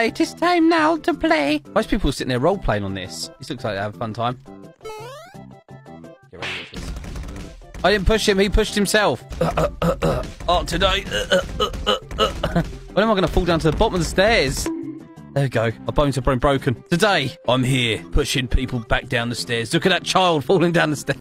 it's time now to play. Most people are sitting there role playing on this. This looks like they have a fun time. I didn't push him, he pushed himself. oh, today. when am I going to fall down to the bottom of the stairs? There we go. My bones have been broken. Today, I'm here, pushing people back down the stairs. Look at that child falling down the stairs.